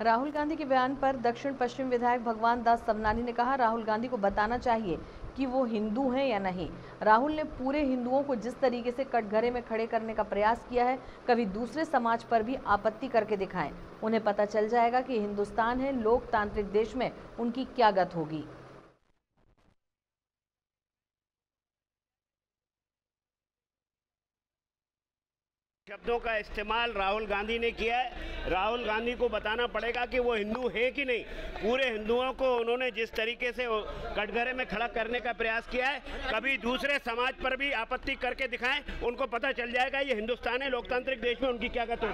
राहुल गांधी के बयान पर दक्षिण पश्चिम विधायक भगवान दास समनानी ने कहा, राहुल गांधी को बताना चाहिए कि वो हिंदू हैं या नहीं। राहुल ने पूरे हिंदुओं को जिस तरीके से कटघरे में खड़े करने का प्रयास किया है, कभी दूसरे समाज पर भी आपत्ति करके दिखाएँ। उन्हें पता चल जाएगा कि हिंदुस्तान है, लोकतांत्रिक देश में उनकी क्या गत होगी। शब्दों का इस्तेमाल राहुल गांधी ने किया है। राहुल गांधी को बताना पड़ेगा कि वो हिंदू है कि नहीं। पूरे हिंदुओं को उन्होंने जिस तरीके से कटघरे में खड़ा करने का प्रयास किया है, कभी दूसरे समाज पर भी आपत्ति करके दिखाएँ, उनको पता चल जाएगा ये हिंदुस्तान है, लोकतांत्रिक देश में उनकी क्या गत